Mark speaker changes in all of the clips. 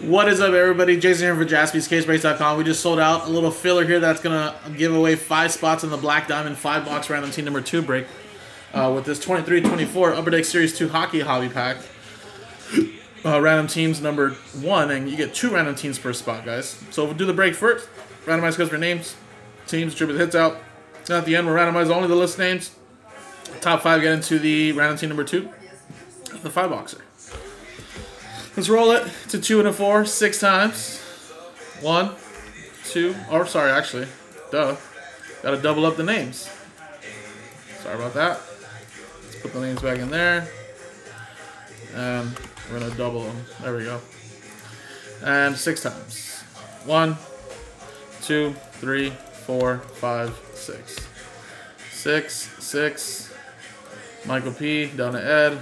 Speaker 1: What is up, everybody? Jason here for JaspysCaseBreaks.com. We just sold out a little filler here that's going to give away five spots in the Black Diamond 5 box random team number 2 break uh, with this 23-24 Upper Deck Series 2 Hockey Hobby Pack. Uh, random teams number 1, and you get two random teams per spot, guys. So we'll do the break first. Randomize goes for names, teams, distribute hits out. And at the end, we'll randomize only the list names. Top 5 get into the random team number 2, the 5 boxer. Let's roll it to two and a four, six times. One, two, or sorry, actually, duh. Gotta double up the names. Sorry about that. Let's put the names back in there. And we're gonna double them. There we go. And six times. One, two, three, four, five, six. Six, six. Michael P. Down to Ed.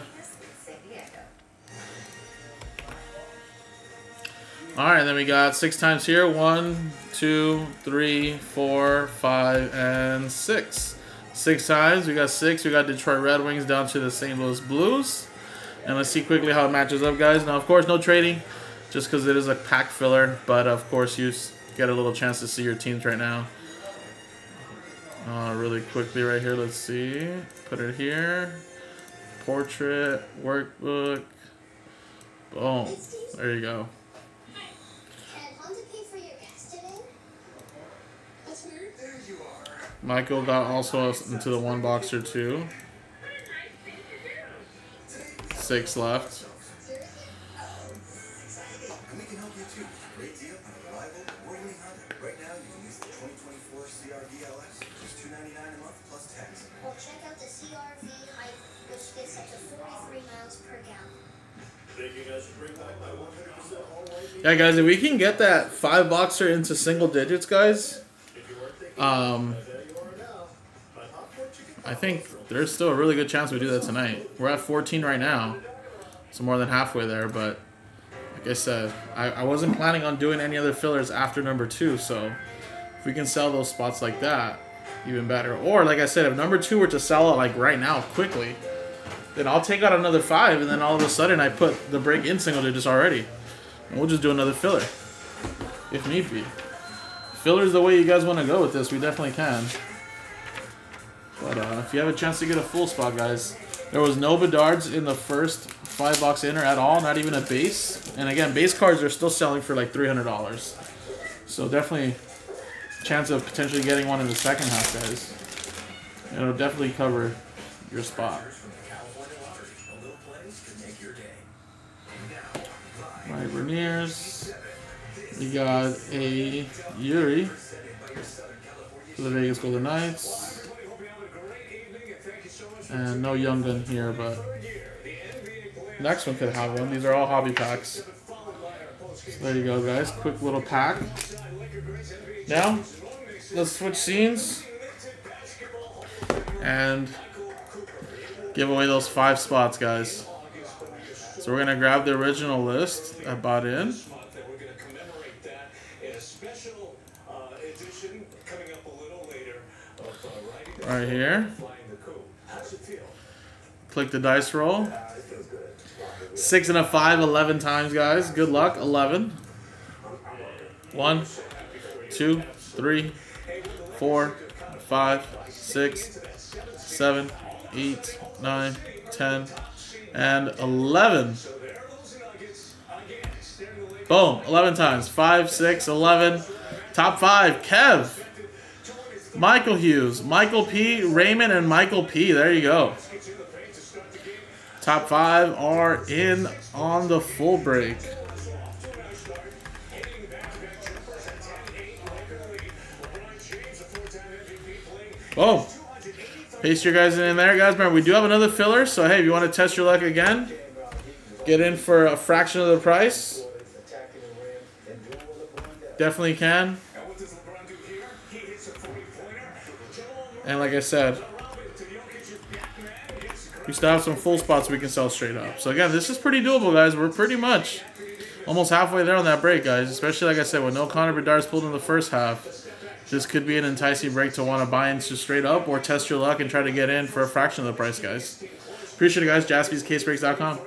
Speaker 1: All right, then we got six times here. One, two, three, four, five, and six. Six times. We got six. We got Detroit Red Wings down to the St. Louis Blues. And let's see quickly how it matches up, guys. Now, of course, no trading, just because it is a pack filler. But, of course, you get a little chance to see your teams right now. Uh, really quickly right here, let's see. Put it here. Portrait, workbook. Boom. There you go. Michael got also into the one boxer too. Six left.
Speaker 2: Well, check out the CRV hype, which gets up to 43 miles per.
Speaker 1: Yeah, guys, if we can get that five boxer into single digits, guys, um, I think there's still a really good chance we do that tonight. We're at 14 right now, so more than halfway there. But like I said, I, I wasn't planning on doing any other fillers after number two. So if we can sell those spots like that, even better. Or like I said, if number two were to sell out like right now quickly, then I'll take out another five, and then all of a sudden I put the break in single digits already, and we'll just do another filler if need be. Filler's the way you guys want to go with this. We definitely can. But uh, if you have a chance to get a full spot, guys, there was no Bedards in the first five box inner at all, not even a base. And again, base cards are still selling for like $300. So definitely chance of potentially getting one in the second half, guys. It'll definitely cover your spot. Right, Berniers. We got a Yuri for the Vegas Golden Knights. And no Young Gun here, but next one could have one. These are all hobby packs. So there you go, guys. Quick little pack. Now, let's switch scenes and give away those five spots, guys. So we're gonna grab the original list I bought in. Right here. Click the dice roll. Six and a five, 11 times, guys. Good luck, 11. One, two, three, four, five, six, seven, eight, nine, ten, and 11. Boom, 11 times. Five, six, 11. Top five, Kev. Michael Hughes, Michael P, Raymond, and Michael P. There you go. Top five are in on the full break. Oh, Paste your guys in there, guys. Remember, we do have another filler, so hey, if you want to test your luck again, get in for a fraction of the price. Definitely can. And like I said, we still have some full spots we can sell straight up. So again, this is pretty doable, guys. We're pretty much almost halfway there on that break, guys. Especially, like I said, with no Connor Bedard's pulled in the first half. This could be an enticing break to want to buy into straight up or test your luck and try to get in for a fraction of the price, guys. Appreciate it, guys. JaspysCaseBreaks.com.